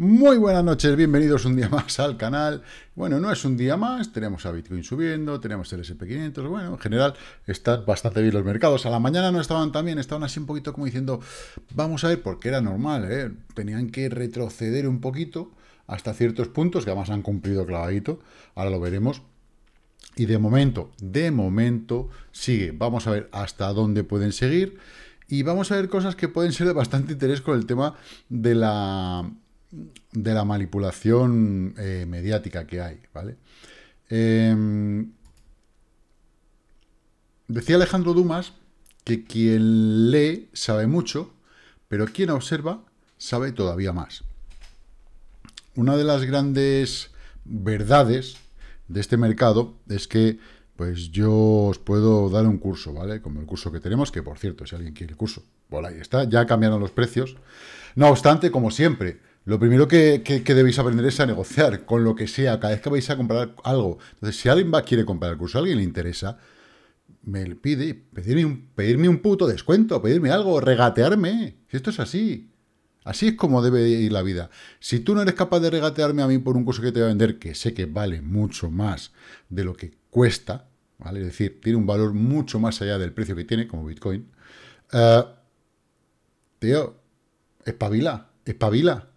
Muy buenas noches, bienvenidos un día más al canal. Bueno, no es un día más, tenemos a Bitcoin subiendo, tenemos el SP500, bueno, en general están bastante bien los mercados. A la mañana no estaban tan bien, estaban así un poquito como diciendo, vamos a ver, porque era normal, ¿eh? tenían que retroceder un poquito hasta ciertos puntos, que además han cumplido clavadito, ahora lo veremos. Y de momento, de momento, sigue. Vamos a ver hasta dónde pueden seguir. Y vamos a ver cosas que pueden ser de bastante interés con el tema de la de la manipulación eh, mediática que hay, ¿vale? Em, decía Alejandro Dumas que quien lee sabe mucho, pero quien observa sabe todavía más. Una de las grandes verdades de este mercado es que pues yo os puedo dar un curso, ¿vale? Como el curso que tenemos, que por cierto, si alguien quiere curso, por ahí está, ya cambiaron los precios. No obstante, como siempre, lo primero que, debéis aprender es a negociar con lo que sea, cada vez que vais a comprar algo. Entonces, si alguien va, quiere comprar el curso, a alguien le interesa, me pide pedirme un, pedirme un puto descuento, pedirme algo, regatearme. Si esto es así. Así es como debe ir la vida. Si tú no eres capaz de regatearme a mí por un curso que te voy a vender, que sé que vale mucho más de lo que cuesta, ¿vale? Es decir, tiene un valor mucho más allá del precio que tiene, como Bitcoin. Uh, tío, espabila, espabila.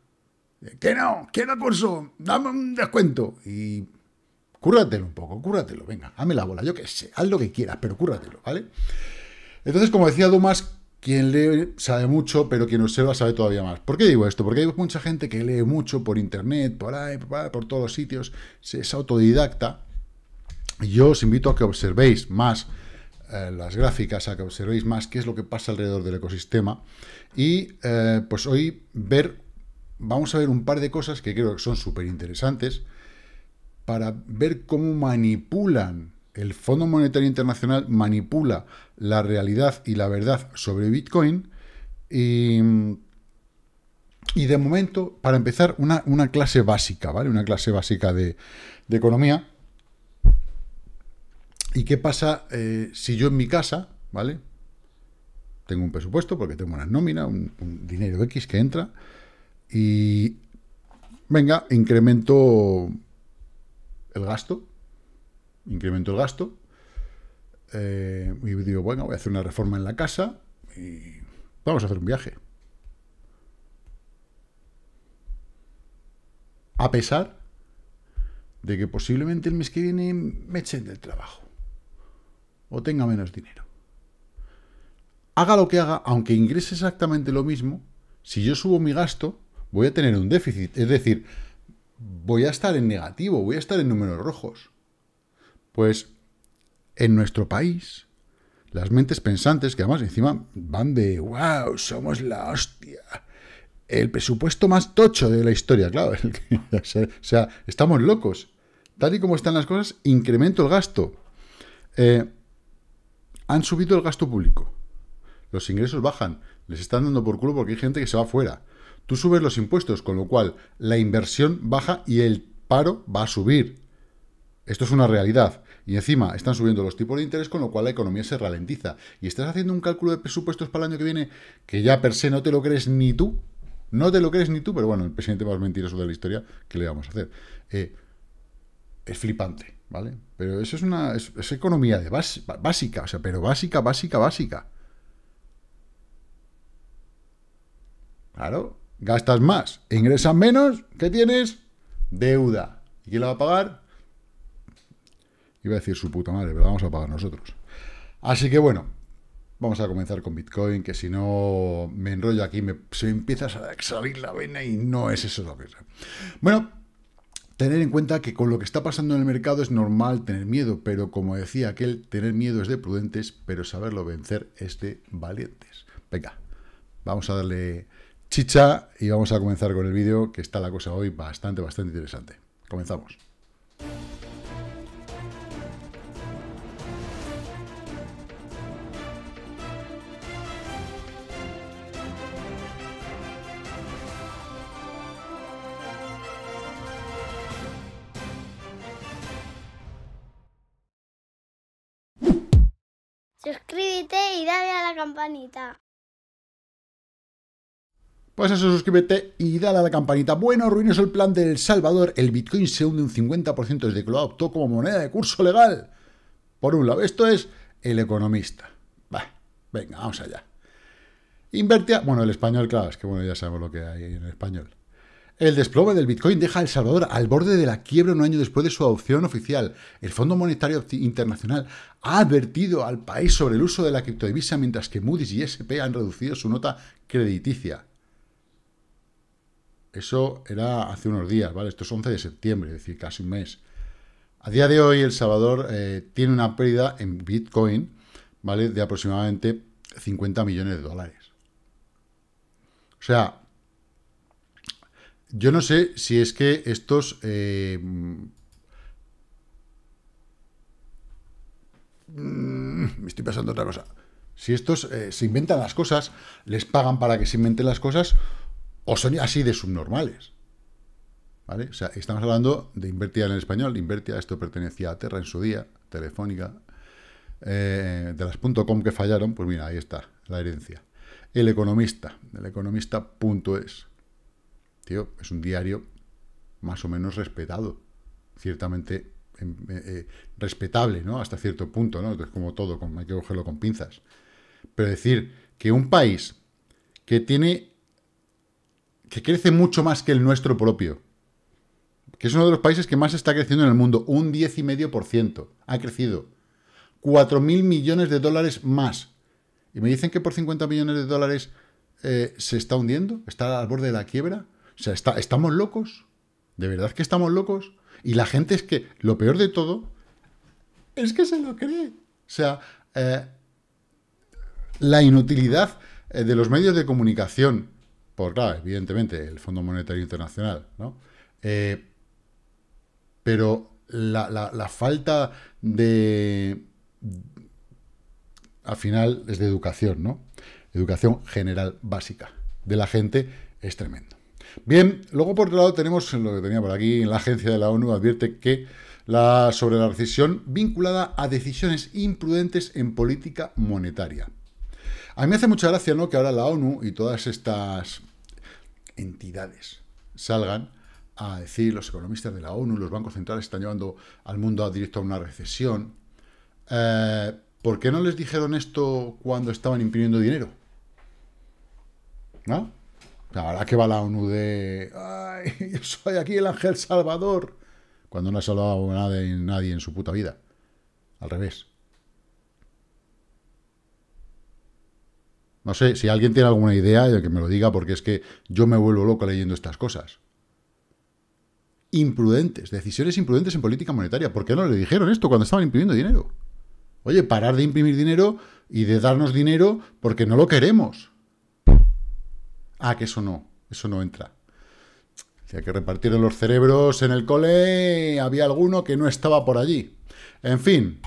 Que no, quiero curso, dame un descuento. Y cúrratelo un poco, cúrratelo, venga, dame la bola, yo qué sé, haz lo que quieras, pero cúrratelo, ¿vale? Entonces, como decía Dumas, quien lee sabe mucho, pero quien observa sabe todavía más. ¿Por qué digo esto? Porque hay mucha gente que lee mucho por internet, por ahí, por, todos los sitios, es autodidacta. Yo os invito a que observéis más eh, las gráficas, a que observéis más qué es lo que pasa alrededor del ecosistema y eh, pues hoy ver vamos a ver un par de cosas que creo que son súper interesantes para ver cómo manipulan, el Fondo Monetario Internacional manipula la realidad y la verdad sobre Bitcoin. Y, de momento, para empezar, una, clase básica, ¿vale? Una clase básica de, economía. ¿Y qué pasa eh, si yo en mi casa, ¿vale? Tengo un presupuesto porque tengo una nómina, un dinero X que entra, y venga, incremento el gasto, incremento el gasto, eh, y digo, bueno, voy a hacer una reforma en la casa y vamos a hacer un viaje. A pesar de que posiblemente el mes que viene me echen del trabajo o tenga menos dinero. Haga lo que haga, aunque ingrese exactamente lo mismo, si yo subo mi gasto, voy a tener un déficit. Es decir, voy a estar en negativo, voy a estar en números rojos. Pues en nuestro país, las mentes pensantes, que además encima van de, wow, somos la hostia. El presupuesto más tocho de la historia, claro. o sea, estamos locos. Tal y como están las cosas, incremento el gasto. Eh, han subido el gasto público. Los ingresos bajan. Les están dando por culo porque hay gente que se va fuera. Tú subes los impuestos, con lo cual la inversión baja y el paro va a subir. Esto es una realidad. Y encima están subiendo los tipos de interés, con lo cual la economía se ralentiza. Y estás haciendo un cálculo de presupuestos para el año que viene que ya per se no te lo crees ni tú. No te lo crees ni tú, pero bueno, el presidente más mentiroso de la historia, ¿qué le vamos a hacer? Eh, es flipante, ¿vale? Pero eso es una es, economía de básica, o sea, pero básica, básica, básica. Claro, gastas más, ingresas menos, ¿qué tienes? Deuda. ¿Y quién la va a pagar? Iba a decir su puta madre, pero la vamos a pagar nosotros. Así que bueno, vamos a comenzar con Bitcoin, que si no me enrollo aquí, me, se empieza a salir la vena y no es eso lo que. Bueno, tener en cuenta que con lo que está pasando en el mercado es normal tener miedo, pero como decía aquel, tener miedo es de prudentes, pero saberlo vencer es de valientes. Venga, vamos a darle chicha y vamos a comenzar con el vídeo, que está la cosa hoy bastante, bastante interesante. Comenzamos. Suscríbete y dale a la campanita. Pues eso, suscríbete y dale a la campanita. Bueno, ruinoso el plan del Salvador. El Bitcoin se hunde un 50% desde que lo adoptó como moneda de curso legal. Por un lado, esto es el economista. Va, venga, vamos allá. Invertia, bueno, el español, claro, es que bueno, ya sabemos lo que hay en el español. El desplome del Bitcoin deja a El Salvador al borde de la quiebra un año después de su adopción oficial. El Fondo Monetario Internacional ha advertido al país sobre el uso de la criptodivisa mientras que Moody's y SP han reducido su nota crediticia. Eso era hace unos días, ¿vale? Esto es 11 de septiembre, es decir, casi un mes. A día de hoy, El Salvador eh, tiene una pérdida en Bitcoin, ¿vale? De aproximadamente 50 millones de dólares. O sea, yo no sé si es que estos... Eh, mm, me estoy pasando otra cosa. Si estos eh, se inventan las cosas, les pagan para que se inventen las cosas, o son así de subnormales. ¿Vale? O sea, estamos hablando de Invertia en el español. Invertia, esto pertenecía a Terra en su día, Telefónica. Eh, de las .com que fallaron, pues mira, ahí está, la herencia. El Economista, el economista.es. Tío, es un diario más o menos respetado. Ciertamente em, eh, eh, respetable, ¿no? Hasta cierto punto, ¿no? Es como todo, hay que cogerlo con pinzas. Pero decir que un país que tiene que crece mucho más que el nuestro propio, que es uno de los países que más está creciendo en el mundo, un 10,5%, ha crecido. 4.000 millones de dólares más. Y me dicen que por 50 millones de dólares eh, se está hundiendo, está al borde de la quiebra. O sea, está, ¿estamos locos? ¿De verdad que estamos locos? Y la gente es que, lo peor de todo, es que se lo cree. O sea, eh, la inutilidad eh, de los medios de comunicación por, claro, evidentemente, el Fondo Monetario Internacional, ¿no? Eh, pero la, falta de, al final, es de educación, ¿no? Educación general básica de la gente es tremendo. Bien, luego por otro lado tenemos lo que tenía por aquí, en la agencia de la ONU advierte que la, sobre la recesión vinculada a decisiones imprudentes en política monetaria. A mí me hace mucha gracia, ¿no? Que ahora la ONU y todas estas entidades salgan a decir, los economistas de la ONU, los bancos centrales están llevando al mundo directo a una recesión. Eh, ¿Por qué no les dijeron esto cuando estaban imprimiendo dinero? ¿No? Ahora que va la ONU de... ¡Ay, yo soy aquí el ángel salvador! Cuando no ha salvado a nadie, nadie en su puta vida. Al revés. No sé, si alguien tiene alguna idea, que me lo diga, porque es que yo me vuelvo loco leyendo estas cosas. Imprudentes, decisiones imprudentes en política monetaria. ¿Por qué no le dijeron esto cuando estaban imprimiendo dinero? Oye, parar de imprimir dinero y de darnos dinero porque no lo queremos. Ah, que eso no, eso no entra. Si que repartieron los cerebros en el cole, había alguno que no estaba por allí. En fin,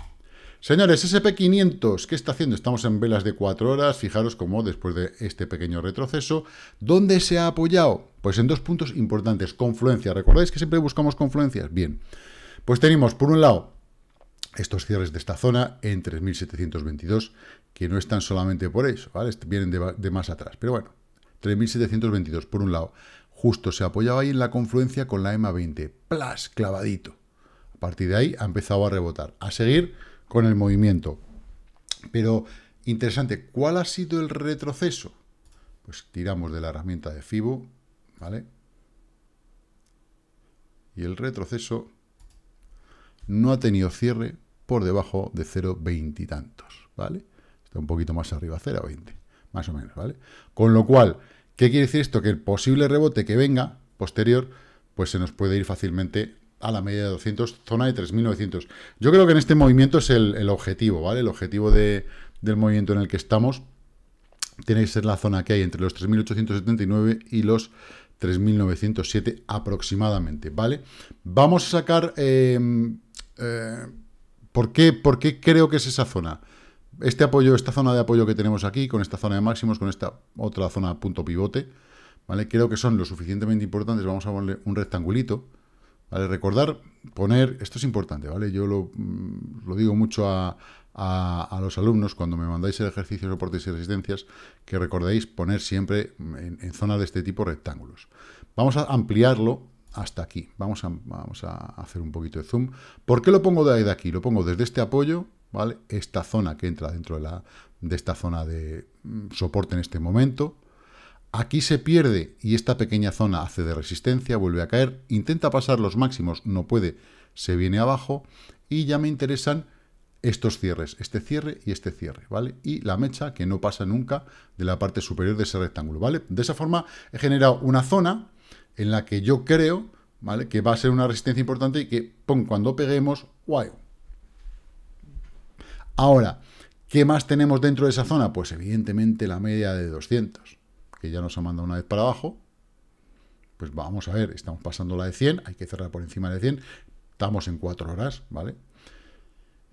Señores, SP500, ¿qué está haciendo? Estamos en velas de 4 horas, fijaros cómo después de este pequeño retroceso, ¿dónde se ha apoyado? Pues en dos puntos importantes, confluencia, ¿recordáis que siempre buscamos confluencias? Bien, pues tenemos por un lado estos cierres de esta zona en 3.722, que no están solamente por eso, ¿vale? Vienen de, más atrás, pero bueno, 3.722 por un lado, justo se apoyaba ahí en la confluencia con la EMA 20, plas, clavadito. A partir de ahí ha empezado a rebotar, a seguir con el movimiento. Pero interesante, ¿cuál ha sido el retroceso? Pues tiramos de la herramienta de FIBO, ¿vale? Y el retroceso no ha tenido cierre por debajo de 0,20 y tantos, ¿vale? Está un poquito más arriba, 0,20, más o menos, ¿vale? Con lo cual, ¿qué quiere decir esto? Que el posible rebote que venga posterior, pues se nos puede ir fácilmente a la media de 200, zona de 3.900. Yo creo que en este movimiento es el, objetivo, ¿vale? El objetivo del movimiento en el que estamos tiene que ser la zona que hay entre los 3.879 y los 3.907 aproximadamente, ¿vale? Vamos a sacar... Em, eh, ¿por, qué, ¿Por qué creo que es esa zona? Este apoyo, esta zona de apoyo que tenemos aquí, con esta zona de máximos, con esta otra zona punto pivote, ¿vale? Creo que son lo suficientemente importantes, vamos a ponerle un rectangulito, ¿vale? Recordar, poner, esto es importante, ¿vale? Yo lo, mm, lo digo mucho a, a, los alumnos cuando me mandáis el ejercicio de soportes y resistencias, que recordéis poner siempre en, en zonas de este tipo rectángulos. Vamos a ampliarlo hasta aquí. Vamos a, vamos a hacer un poquito de zoom. ¿Por qué lo pongo de aquí? Lo pongo desde este apoyo, ¿vale? Esta zona que entra dentro de, la, de esta zona de mm, soporte en este momento. Aquí se pierde y esta pequeña zona hace de resistencia, vuelve a caer. Intenta pasar los máximos, no puede, se viene abajo. Y ya me interesan estos cierres, este cierre y este cierre, ¿vale? Y la mecha que no pasa nunca de la parte superior de ese rectángulo, ¿vale? De esa forma he generado una zona en la que yo creo, ¿vale? Que va a ser una resistencia importante y que, pum, cuando peguemos, guay. Ahora, ¿qué más tenemos dentro de esa zona? Pues evidentemente la media de 200, que ya nos ha mandado una vez para abajo. Pues vamos a ver, estamos pasando la de 100, hay que cerrar por encima de 100, estamos en 4 horas, ¿vale?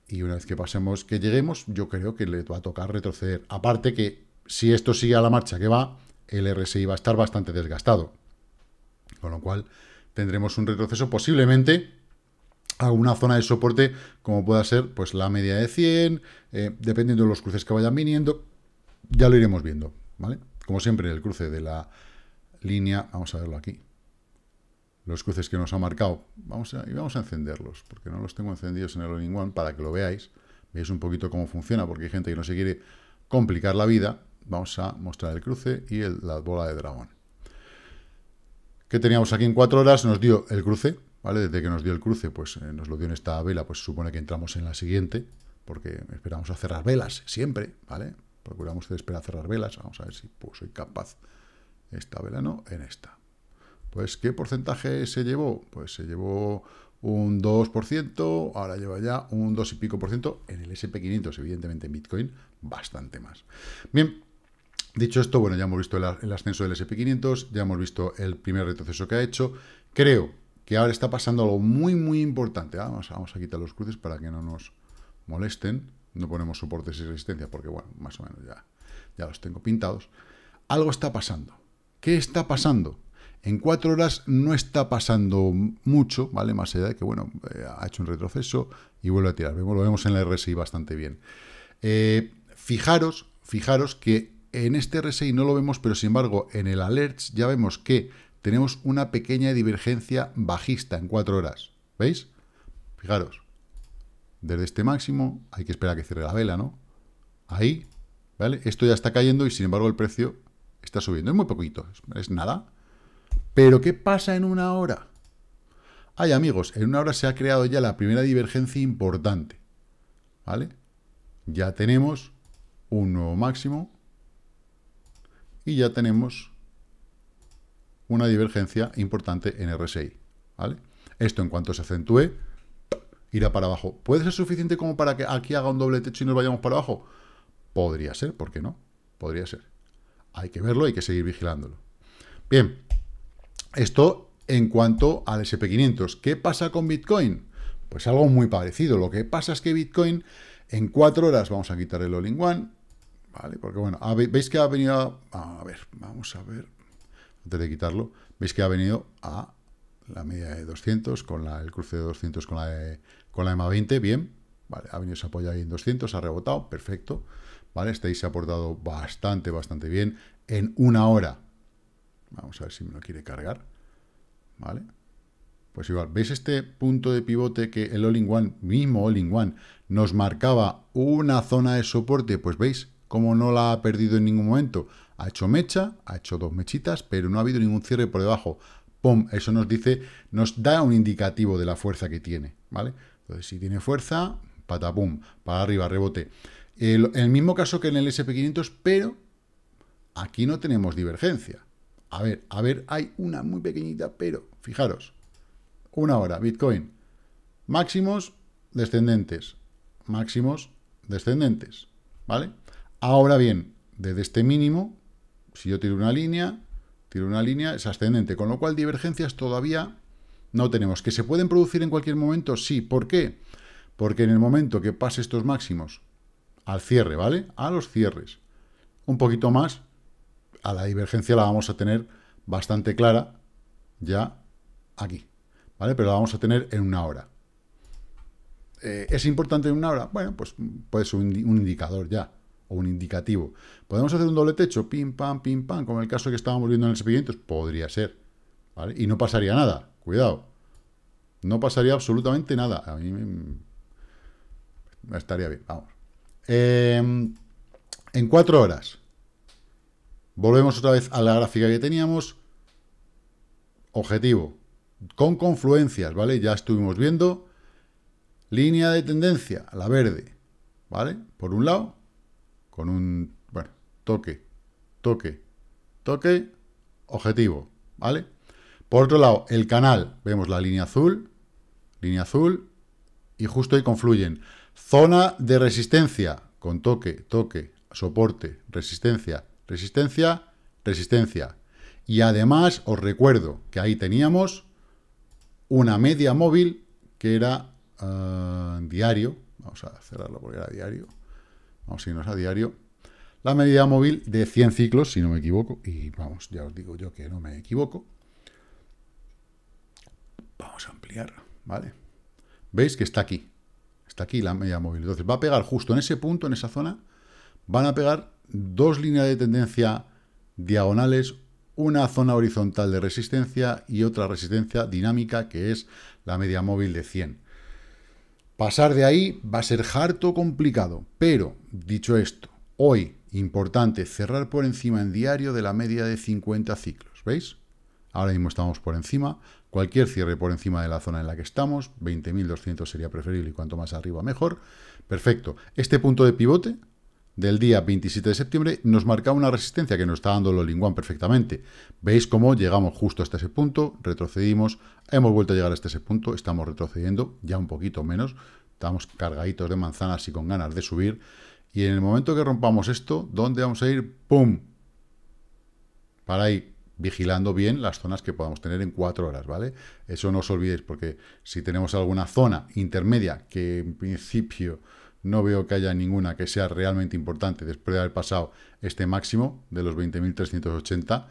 Y una vez que pasemos, que lleguemos, yo creo que le va a tocar retroceder. Aparte que, si esto sigue a la marcha que va, el RSI va a estar bastante desgastado. Con lo cual tendremos un retroceso posiblemente a una zona de soporte como pueda ser pues la media de 100, eh, dependiendo de los cruces que vayan viniendo, ya lo iremos viendo, ¿vale? Como siempre, el cruce de la línea, vamos a verlo aquí, los cruces que nos ha marcado, vamos a, y vamos a encenderlos, porque no los tengo encendidos en el All-in One, para que lo veáis, veáis un poquito cómo funciona, porque hay gente que no se quiere complicar la vida, vamos a mostrar el cruce y la bola de dragón que teníamos aquí en cuatro horas, nos dio el cruce, ¿vale? Desde que nos dio el cruce, pues eh, nos lo dio en esta vela, pues supone que entramos en la siguiente, porque esperamos a cerrar velas, siempre, ¿vale? Procuramos esperar cerrar velas, vamos a ver si pues, soy capaz, esta vela no, en esta. Pues, ¿qué porcentaje se llevó? Pues se llevó un 2%, ahora lleva ya un 2 y pico por ciento en el SP500, evidentemente en Bitcoin, bastante más. Bien, Dicho esto, bueno, ya hemos visto el, ascenso del SP500, ya hemos visto el primer retroceso que ha hecho. Creo que ahora está pasando algo muy, muy importante. Vamos, vamos a quitar los cruces para que no nos molesten. No ponemos soportes y resistencia porque, bueno, más o menos ya, ya los tengo pintados. Algo está pasando. ¿Qué está pasando? En cuatro horas no está pasando mucho, ¿vale? Más allá de que, bueno, eh, ha hecho un retroceso y vuelve a tirar. Lo vemos en la RSI bastante bien. Eh, fijaros, fijaros que en este RSI no lo vemos, pero sin embargo en el alerts ya vemos que tenemos una pequeña divergencia bajista en 4 horas. ¿Veis? Fijaros. Desde este máximo hay que esperar a que cierre la vela, ¿no? Ahí, ¿vale? Esto ya está cayendo y sin embargo el precio está subiendo. Es muy poquito, es nada. Pero ¿qué pasa en una hora? Ay, amigos, en una hora se ha creado ya la primera divergencia importante. ¿Vale? Ya tenemos un nuevo máximo y ya tenemos una divergencia importante en RSI. ¿vale? Esto en cuanto se acentúe, irá para abajo. ¿Puede ser suficiente como para que aquí haga un doble techo y nos vayamos para abajo? Podría ser, ¿por qué no? Podría ser. Hay que verlo, hay que seguir vigilándolo. Bien, esto en cuanto al SP500. ¿Qué pasa con Bitcoin? Pues algo muy parecido. Lo que pasa es que Bitcoin en cuatro horas, vamos a quitar el all-in-one, ¿vale? Porque bueno, veis que ha venido, a, ver, vamos a ver, antes de quitarlo, veis que ha venido a la media de 200, con la, el cruce de 200 con la, con la EMA 20, bien, vale, ha venido, se apoya ahí en 200, ha rebotado, perfecto, vale, este ahí se ha portado bastante, bastante bien, en una hora, vamos a ver si me lo quiere cargar, vale, pues igual, ¿veis este punto de pivote que el All-in-One, mismo All-in-One, nos marcaba una zona de soporte? Pues veis, como no la ha perdido en ningún momento. Ha hecho mecha, ha hecho dos mechitas, pero no ha habido ningún cierre por debajo. ¡Pum! Eso nos dice, nos da un indicativo de la fuerza que tiene, ¿vale? Entonces, si tiene fuerza, patapum, para arriba, rebote. El, el mismo caso que en el SP500, pero aquí no tenemos divergencia. A ver, a ver, hay una muy pequeñita, pero fijaros, una hora, Bitcoin, máximos descendentes, máximos descendentes, ¿vale? Ahora bien, desde este mínimo, si yo tiro una línea, tiro una línea, es ascendente, con lo cual divergencias todavía no tenemos. ¿Que se pueden producir en cualquier momento? Sí. ¿Por qué? Porque en el momento que pase estos máximos al cierre, ¿vale? A los cierres, un poquito más, a la divergencia la vamos a tener bastante clara ya aquí. ¿vale? Pero la vamos a tener en una hora. Eh, ¿Es importante en una hora? Bueno, pues puede ser un, indicador ya, un indicativo. ¿Podemos hacer un doble techo? Pim, pam, pim, pam, como el caso que estábamos viendo en el SP500? Podría ser. Y no pasaría nada, cuidado. No pasaría absolutamente nada. A mí me, estaría bien, vamos. Em, en cuatro horas. Volvemos otra vez a la gráfica que teníamos. Objetivo. Con confluencias, ¿vale? Ya estuvimos viendo Línea de tendencia, la verde, ¿vale? Por un lado, con un, bueno, toque, toque, toque, objetivo, ¿vale? Por otro lado, el canal, vemos la línea azul, línea azul, y justo ahí confluyen. Zona de resistencia, con toque, toque, soporte, resistencia, resistencia, resistencia. Y además, os recuerdo que ahí teníamos una media móvil que era Ah, diario, vamos a cerrarlo porque era diario, vamos a irnos a diario, la medida móvil de 100 ciclos, si no me equivoco, y vamos, ya os digo yo que no me equivoco, vamos a ampliar, ¿vale? ¿Veis que está aquí? Está aquí la media móvil. Entonces va a pegar justo en ese punto, en esa zona, van a pegar dos líneas de tendencia diagonales, una zona horizontal de resistencia y otra resistencia dinámica que es la media móvil de 100. Pasar de ahí va a ser harto complicado, pero dicho esto, hoy importante cerrar por encima en diario de la media de 50 ciclos, ¿veis? Ahora mismo estamos por encima, cualquier cierre por encima de la zona en la que estamos, 20.200 sería preferible y cuanto más arriba mejor. Perfecto. Este punto de pivote del día 27 de septiembre nos marca una resistencia que nos está dando los Linguan perfectamente. Veis cómo llegamos justo hasta ese punto, retrocedimos, hemos vuelto a llegar hasta ese punto, estamos retrocediendo ya un poquito menos, estamos cargaditos de manzanas y con ganas de subir. Y en el momento que rompamos esto, ¿dónde vamos a ir? ¡Pum! Para ir vigilando bien las zonas que podamos tener en cuatro horas, ¿vale? Eso no os olvidéis, porque si tenemos alguna zona intermedia que en principio no veo que haya ninguna que sea realmente importante después de haber pasado este máximo de los 20.380.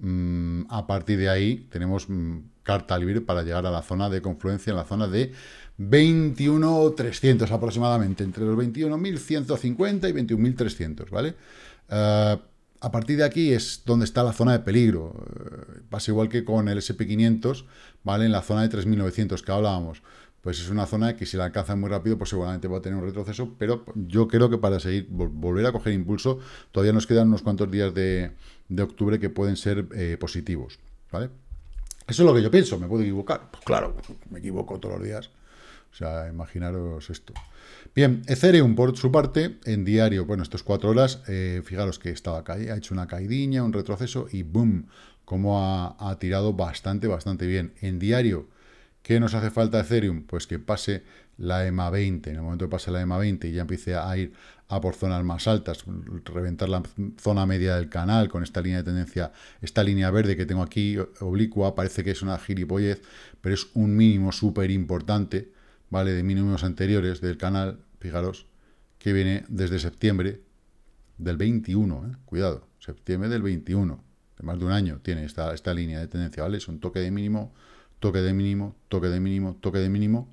Mm, a partir de ahí tenemos mm, carta libre para llegar a la zona de confluencia, en la zona de 21.300 aproximadamente, entre los 21.150 y 21.300, ¿vale? Eh, a partir de aquí es donde está la zona de peligro. Eh, pasa igual que con el SP500, ¿vale? En la zona de 3.900 que hablábamos pues es una zona que si la alcanza muy rápido, pues seguramente va a tener un retroceso, pero yo creo que para seguir, volver a coger impulso, todavía nos quedan unos cuantos días de, octubre que pueden ser eh, positivos, ¿vale? Eso es lo que yo pienso, ¿me puedo equivocar? Pues claro, me equivoco todos los días. O sea, imaginaros esto. Bien, Ethereum, por su parte, en diario, bueno, estas cuatro horas, eh, fijaros que estaba ha hecho una caidinha, un retroceso y boom, como ha tirado bastante, bastante bien. En diario, ¿Qué nos hace falta Ethereum? Pues que pase la EMA 20. En el momento que pase la EMA 20 y ya empiece a ir a por zonas más altas, reventar la zona media del canal con esta línea de tendencia, esta línea verde que tengo aquí, oblicua, parece que es una gilipollez, pero es un mínimo súper importante, ¿vale? De mínimos anteriores del canal, fijaros, que viene desde septiembre del 21, ¿eh? cuidado, septiembre del 21, de más de un año tiene esta, esta línea de tendencia, ¿vale? Es un toque de mínimo toque de mínimo, toque de mínimo, toque de mínimo,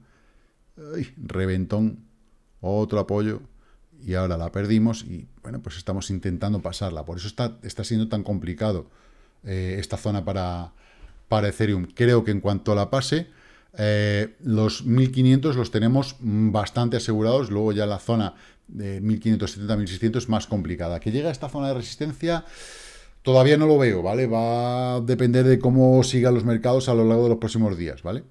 reventón, otro apoyo, y ahora la perdimos y bueno, pues estamos intentando pasarla. Por eso está, está siendo tan complicado eh, esta zona para, para Ethereum. Creo que en cuanto la pase, eh, los 1500 los tenemos bastante asegurados, luego ya la zona de 1570-1600 es más complicada. Que llega a esta zona de resistencia... Todavía no lo veo, ¿vale? Va a depender de cómo sigan los mercados a lo largo de los próximos días, ¿vale?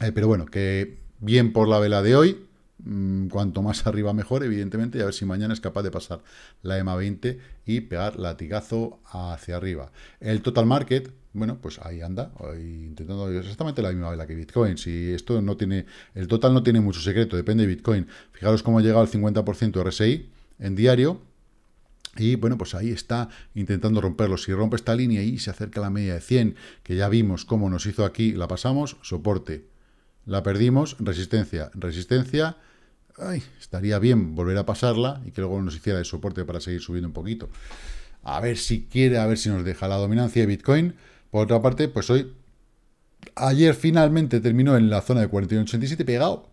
Eh, pero bueno, que bien por la vela de hoy, mm, cuanto más arriba mejor, evidentemente, y a ver si mañana es capaz de pasar la EMA 20 y pegar latigazo hacia arriba. El total market, bueno, pues ahí anda, intentando exactamente la misma vela que Bitcoin. Si esto no tiene, el total no tiene mucho secreto, depende de Bitcoin. Fijaros cómo ha llegado al 50% RSI en diario, y bueno, pues ahí está intentando romperlo. Si rompe esta línea y se acerca a la media de 100, que ya vimos cómo nos hizo aquí, la pasamos, soporte. La perdimos, resistencia, resistencia. Ay, estaría bien volver a pasarla y que luego nos hiciera el soporte para seguir subiendo un poquito. A ver si quiere, a ver si nos deja la dominancia de Bitcoin. Por otra parte, pues hoy ayer finalmente terminó en la zona de 41.87, pegado,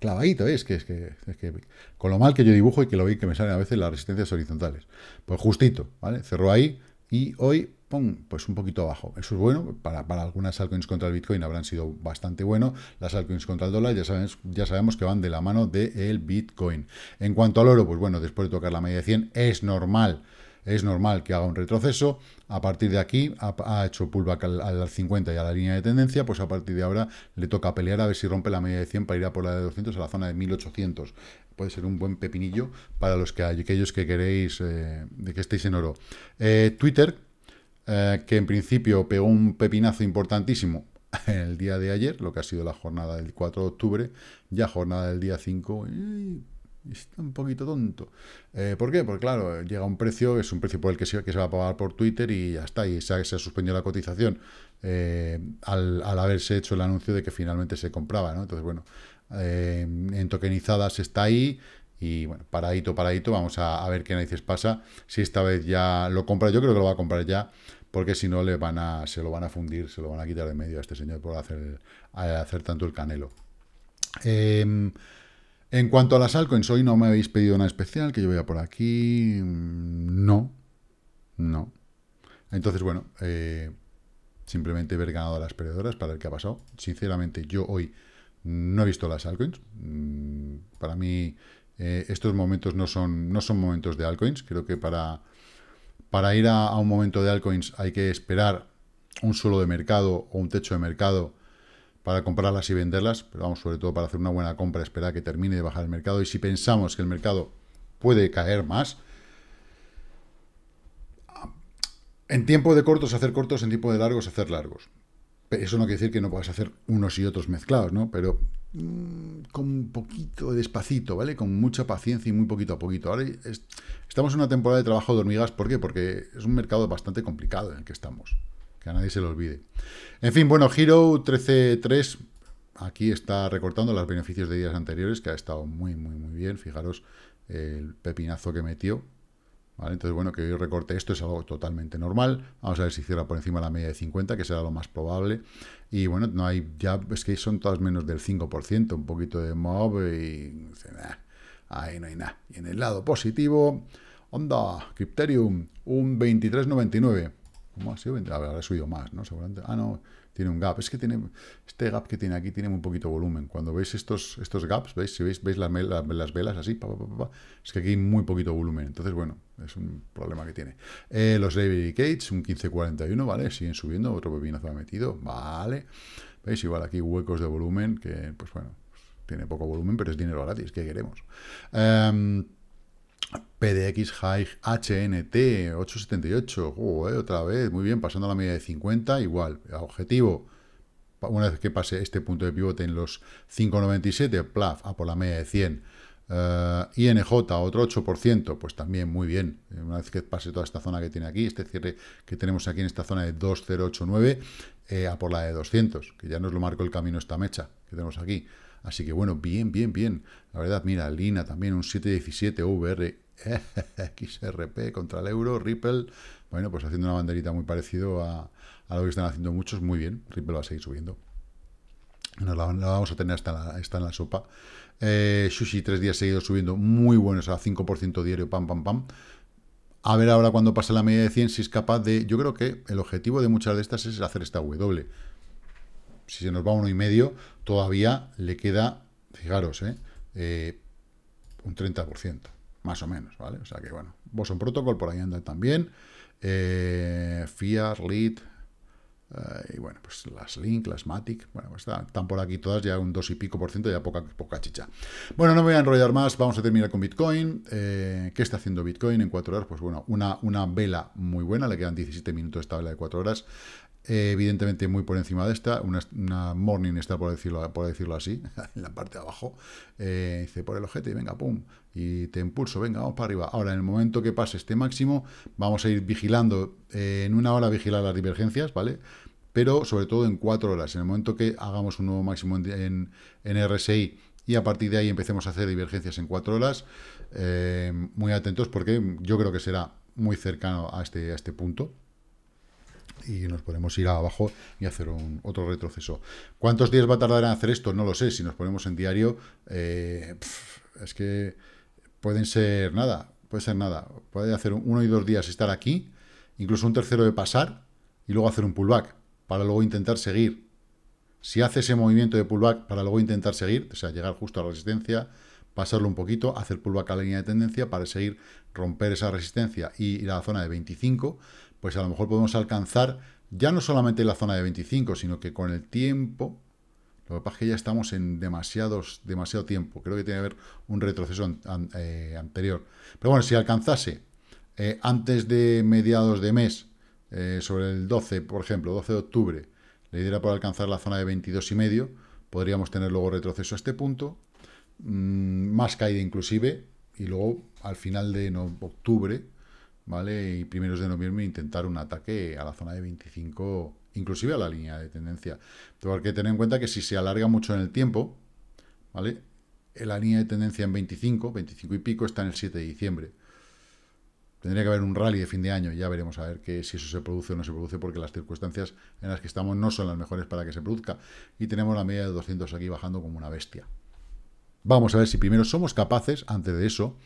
clavadito, ¿eh? es, que, es, que, con lo mal que yo dibujo y que lo vi que me salen a veces las resistencias horizontales. Pues justito, ¿vale? Cerró ahí y hoy pues un poquito abajo. Eso es bueno, para, algunas altcoins contra el Bitcoin habrán sido bastante bueno. Las altcoins contra el dólar ya, sabemos, ya sabemos que van de la mano del Bitcoin. En cuanto al oro, pues bueno, después de tocar la media de 100, es normal, es normal que haga un retroceso. A partir de aquí ha, hecho pullback al, al, 50 y a la línea de tendencia, pues a partir de ahora le toca pelear a ver si rompe la media de 100 para ir a por la de 200 a la zona de 1800 puede ser un buen pepinillo para los que aquellos que queréis eh, de que estéis en oro. Eh, Twitter, eh, que en principio pegó un pepinazo importantísimo el día de ayer, lo que ha sido la jornada del 4 de octubre, ya jornada del día 5, está un poquito tonto. Eh, ¿Por qué? Porque claro, llega un precio, es un precio por el que se, que se va a pagar por Twitter y ya está, y se ha, se suspendido la cotización eh, al, haberse hecho el anuncio de que finalmente se compraba, ¿no? Entonces, bueno, en tokenizadas está ahí, y bueno, paradito, paradito, vamos a, ver qué narices pasa. Si esta vez ya lo compra, yo creo que lo va a comprar ya, porque si no le van a, se lo van a fundir, se lo van a quitar de medio a este señor por hacer, hacer tanto el canelo. Em, en cuanto a las altcoins, hoy no me habéis pedido una especial, que yo vea por aquí. No, no. Entonces, bueno, eh, simplemente ver ganado a las perdedoras para ver qué ha pasado. Sinceramente, yo hoy no he visto las altcoins. Mm, para mí eh, estos momentos no son, no son momentos de altcoins. Creo que para, para ir a, un momento de altcoins hay que esperar un suelo de mercado o un techo de mercado para comprarlas y venderlas, pero vamos, sobre todo para hacer una buena compra, esperar que termine de bajar el mercado. Y si pensamos que el mercado puede caer más, en tiempo de cortos hacer cortos, en tiempo de largos hacer largos. Eso no quiere decir que no puedas hacer unos y otros mezclados, ¿no? Pero mm, con un poquito despacito, ¿vale? Con mucha paciencia y muy poquito a poquito. Ahora estamos en una temporada de trabajo de hormigas, ¿por qué? Porque es un mercado bastante complicado en el que estamos, que a nadie se lo olvide. En fin, bueno, Hero 13.3, aquí está recortando los beneficios de días anteriores, que ha estado muy, muy, muy bien. Fijaros el pepinazo que metió, entonces, bueno, que yo recorte esto es algo totalmente normal. Vamos a ver si cierra por encima de la media de 50, que será lo más probable. Y bueno, no hay ya, es que son todas menos del 5%, un poquito de mob y... ahí no hay nada. Y en el lado positivo, onda, Crypterium, un 23.99. ¿Cómo ha sido? A ver, ha subido más, ¿no? Seguramente. Ah, no, tiene un gap. Es que tiene este gap que tiene aquí tiene muy poquito volumen. Cuando veis estos, estos gaps, ¿veis? Si veis, veis las, las velas así, es que aquí hay muy poquito volumen. Entonces, bueno, es un problema que tiene. Eh, los Liberty Cage, un 1541, ¿vale? Siguen subiendo, otro pepinazo ha metido, ¿vale? ¿Veis? Igual aquí huecos de volumen, que, pues bueno, tiene poco volumen, pero es dinero gratis, ¿qué queremos? Em, PDX High HNT 878, otra vez, muy bien, pasando a la media de 50, igual, objetivo, una vez que pase este punto de pivote en los 597, plaf, a por la media de 100, uh, INJ otro 8%, pues también muy bien, una vez que pase toda esta zona que tiene aquí, este cierre que tenemos aquí en esta zona de 2089, eh, a por la de 200, que ya nos lo marcó el camino esta mecha que tenemos aquí. Así que bueno, bien, bien, bien. La verdad, mira, Lina también, un 717 VR XRP contra el euro, Ripple, bueno, pues haciendo una banderita muy parecido a, lo que están haciendo muchos, muy bien, Ripple va a seguir subiendo. Nos la, vamos a tener hasta está en la sopa. Eh, Sushi, tres días seguidos subiendo, muy buenos, a 5% diario, pam, pam, pam. A ver ahora cuando pase la media de 100 si es capaz de... Yo creo que el objetivo de muchas de estas es hacer esta W. Si se nos va uno y medio, todavía le queda, fijaros, eh, eh un 30% más o menos, ¿vale? O sea que, bueno, Boson Protocol por ahí anda también, eh, FIAR, Lead, eh, y bueno, pues las Link, las Matic, bueno, pues están, por aquí todas ya un 2 y pico por ciento, ya poca, poca chicha. Bueno, no me voy a enrollar más, vamos a terminar con Bitcoin. ¿Qué está haciendo Bitcoin en 4 horas? Pues bueno, una, una vela muy buena, le quedan 17 minutos esta vela de 4 horas. Eh, evidentemente muy por encima de esta, una, morning está por decirlo, por decirlo así, en la parte de abajo, eh, dice por el ojete, venga, pum, y te impulso, venga, vamos para arriba. Ahora, en el momento que pase este máximo, vamos a ir vigilando, eh, en una hora vigilar las divergencias, ¿vale? Pero sobre todo en cuatro horas, en el momento que hagamos un nuevo máximo en, en, RSI y a partir de ahí empecemos a hacer divergencias en cuatro horas, muy atentos porque yo creo que será muy cercano a este, a este punto, y nos podemos ir abajo y hacer un, otro retroceso. ¿Cuántos días va a tardar en hacer esto? No lo sé. Si nos ponemos en diario, eh, es que pueden ser nada, puede ser nada. Puede hacer uno y dos días estar aquí, incluso un tercero de pasar y luego hacer un pullback para luego intentar seguir. Si hace ese movimiento de pullback para luego intentar seguir, o sea, llegar justo a la resistencia, pasarlo un poquito, hacer pullback a la línea de tendencia para seguir, romper esa resistencia y ir a la zona de 25, pues a lo mejor podemos alcanzar ya no solamente la zona de 25, sino que con el tiempo, lo que pasa es que ya estamos en demasiados, demasiado tiempo, creo que tiene que haber un retroceso eh, anterior. Pero bueno, si alcanzase eh, antes de mediados de mes, eh, sobre el 12, por ejemplo, 12 de octubre, le diera por alcanzar la zona de 22 y medio, podríamos tener luego retroceso a este punto, mm, más caída inclusive, y luego al final de octubre, ¿vale? Y primeros de noviembre intentar un ataque a la zona de 25, inclusive a la línea de tendencia. Tengo que tener en cuenta que si se alarga mucho en el tiempo, ¿vale? La línea de tendencia en 25, 25 y pico está en el 7 de diciembre. Tendría que haber un rally de fin de año ya veremos a ver que, si eso se produce o no se produce, porque las circunstancias en las que estamos no son las mejores para que se produzca. Y tenemos la media de 200 aquí bajando como una bestia. Vamos a ver si primero somos capaces, antes de eso,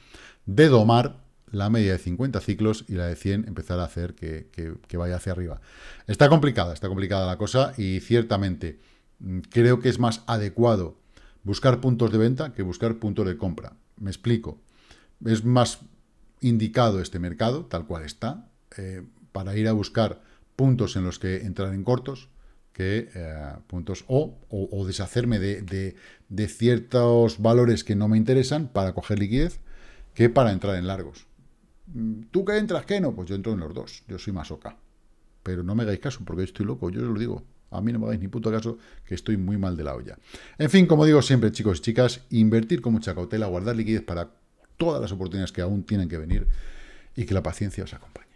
de domar la media de 50 ciclos y la de 100 empezar a hacer que, vaya hacia arriba. Está complicada, está complicada la cosa y ciertamente mm, creo que es más adecuado buscar puntos de venta que buscar puntos de compra. Me explico. Es más indicado este mercado, tal cual está, eh, para ir a buscar puntos en los que entrar en cortos, que eh, puntos o, deshacerme de, de, ciertos valores que no me interesan para coger liquidez que para entrar en largos. Mm, ¿Tú qué entras? ¿Qué no? Pues yo entro en los dos. Yo soy masoca. Pero no me hagáis caso, porque estoy loco. Yo os lo digo. A mí no me hagáis ni puto caso, que estoy muy mal de la olla. En fin, como digo siempre, chicos y chicas, invertir con mucha cautela, guardar liquidez para todas las oportunidades que aún tienen que venir y que la paciencia os acompañe.